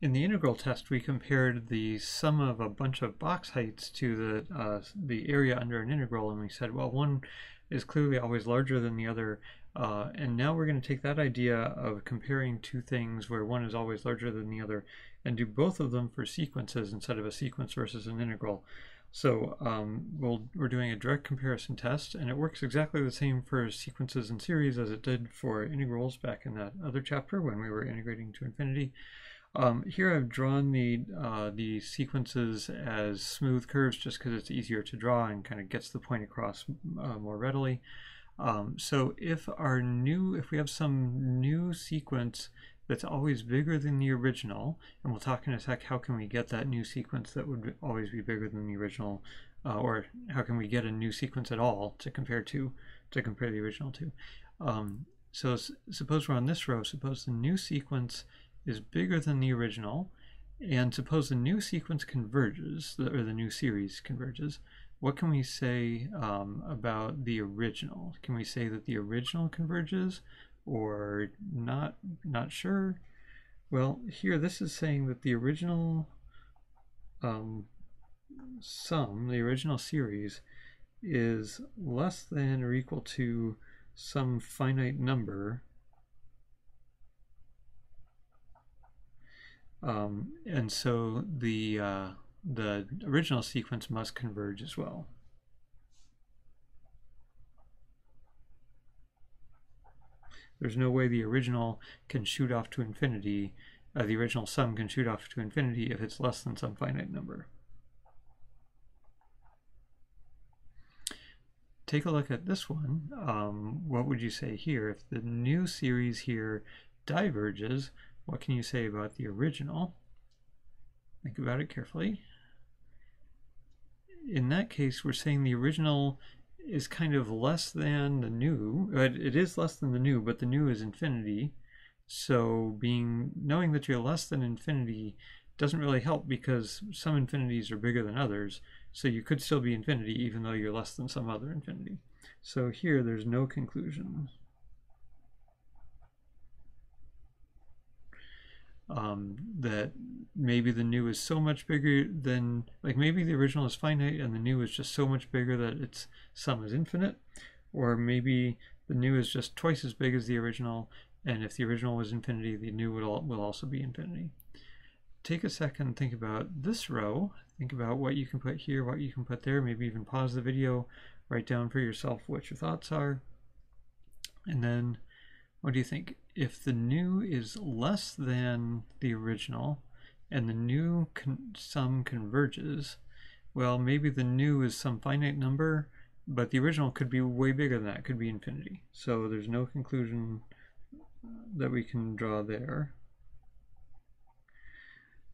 in the integral test, we compared the sum of a bunch of box heights to the uh, the area under an integral, and we said, well, one is clearly always larger than the other. Uh, and now we're going to take that idea of comparing two things where one is always larger than the other and do both of them for sequences instead of a sequence versus an integral. So um, we we are doing a direct comparison test, and it works exactly the same for sequences and series as it did for integrals back in that other chapter when we were integrating to infinity. Um, here I've drawn the uh, the sequences as smooth curves just because it's easier to draw and kind of gets the point across uh, more readily. Um, so if our new, if we have some new sequence that's always bigger than the original, and we'll talk in a sec how can we get that new sequence that would always be bigger than the original, uh, or how can we get a new sequence at all to compare to, to compare the original to. Um, so suppose we're on this row, suppose the new sequence is bigger than the original, and suppose the new sequence converges, or the new series converges, what can we say um, about the original? Can we say that the original converges, or not not sure. Well, here this is saying that the original um, sum, the original series, is less than or equal to some finite number. Um, and so the uh, the original sequence must converge as well. There's no way the original can shoot off to infinity, uh, the original sum can shoot off to infinity if it's less than some finite number. Take a look at this one. Um, what would you say here? If the new series here diverges, what can you say about the original? Think about it carefully. In that case, we're saying the original is kind of less than the new. It is less than the new, but the new is infinity. So being knowing that you're less than infinity doesn't really help because some infinities are bigger than others. So you could still be infinity even though you're less than some other infinity. So here there's no conclusion. Um, that maybe the new is so much bigger than like maybe the original is finite and the new is just so much bigger that its sum is infinite. Or maybe the new is just twice as big as the original and if the original was infinity the new will, will also be infinity. Take a second think about this row. Think about what you can put here what you can put there. Maybe even pause the video write down for yourself what your thoughts are. And then what do you think? If the new is less than the original and the new con sum converges, well, maybe the new is some finite number, but the original could be way bigger than that, could be infinity. So there's no conclusion that we can draw there.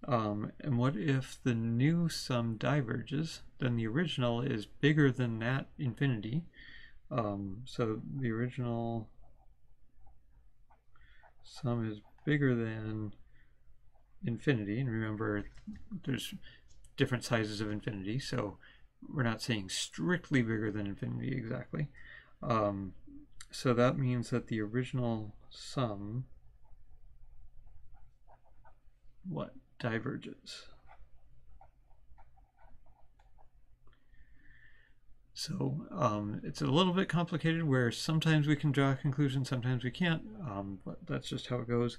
Um, and what if the new sum diverges? Then the original is bigger than that infinity. Um, so the original sum is bigger than infinity. And remember, there's different sizes of infinity, so we're not saying strictly bigger than infinity exactly. Um, so that means that the original sum, what, diverges. So um, it's a little bit complicated where sometimes we can draw a conclusion, sometimes we can't, um, but that's just how it goes.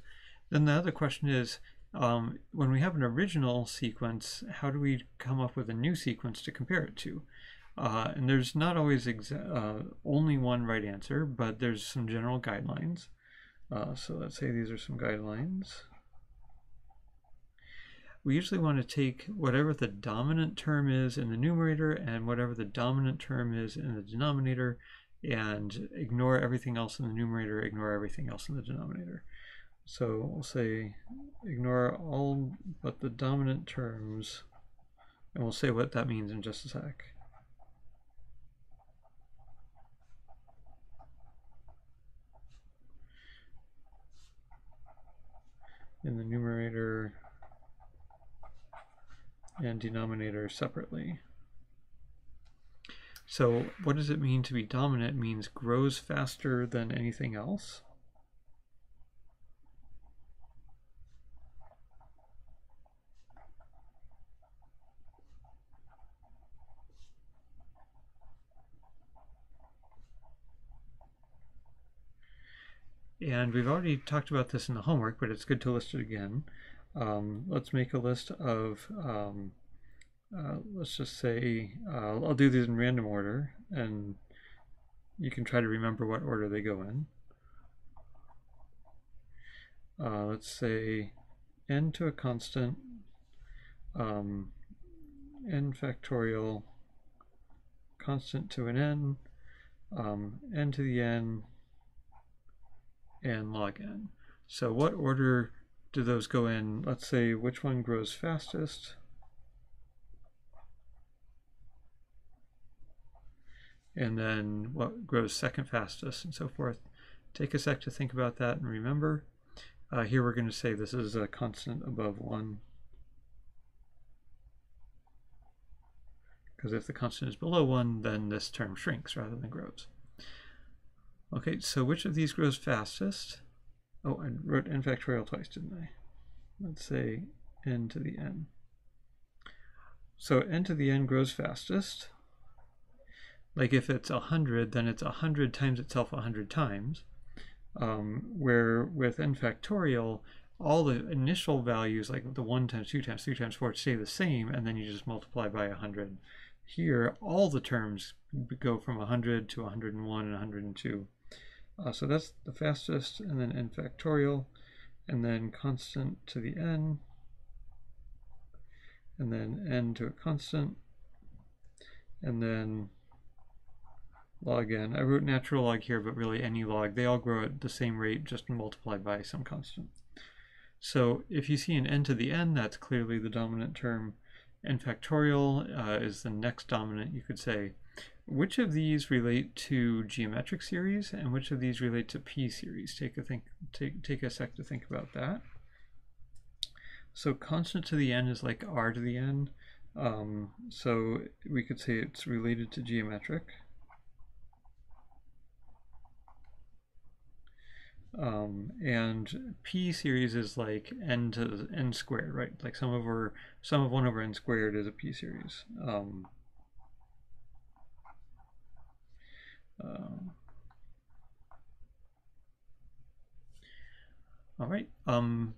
Then the other question is, um, when we have an original sequence, how do we come up with a new sequence to compare it to? Uh, and there's not always uh, only one right answer, but there's some general guidelines. Uh, so let's say these are some guidelines we usually want to take whatever the dominant term is in the numerator and whatever the dominant term is in the denominator and ignore everything else in the numerator, ignore everything else in the denominator. So we'll say ignore all but the dominant terms and we'll say what that means in just a sec. In the numerator, and denominator separately. So what does it mean to be dominant? It means grows faster than anything else. And we've already talked about this in the homework, but it's good to list it again. Um, let's make a list of, um, uh, let's just say, uh, I'll do these in random order, and you can try to remember what order they go in. Uh, let's say n to a constant, um, n factorial, constant to an n, um, n to the n, and log n. So what order do those go in? Let's say which one grows fastest. And then what grows second fastest and so forth. Take a sec to think about that and remember. Uh, here we're going to say this is a constant above 1. Because if the constant is below 1, then this term shrinks rather than grows. Okay, so which of these grows fastest? Oh, I wrote n factorial twice, didn't I? Let's say n to the n. So n to the n grows fastest. Like if it's 100, then it's 100 times itself 100 times. Um, where with n factorial, all the initial values, like the 1 times 2 times 3 times 4, stay the same, and then you just multiply by 100. Here, all the terms go from 100 to 101 and 102. Uh, so that's the fastest, and then n factorial, and then constant to the n, and then n to a constant, and then log n. I wrote natural log here, but really any log. They all grow at the same rate, just multiplied by some constant. So if you see an n to the n, that's clearly the dominant term. n factorial uh, is the next dominant, you could say. Which of these relate to geometric series and which of these relate to p series? Take a think take take a sec to think about that. So constant to the n is like r to the n. Um, so we could say it's related to geometric. Um, and p series is like n to n squared, right? Like sum over sum of one over n squared is a p series. Um, um, all right. Um,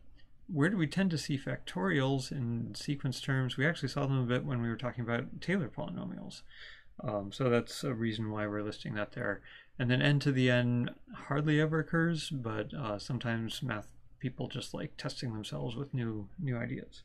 where do we tend to see factorials in sequence terms? We actually saw them a bit when we were talking about Taylor polynomials. Um, so that's a reason why we're listing that there. And then n to the n hardly ever occurs, but uh, sometimes math people just like testing themselves with new new ideas.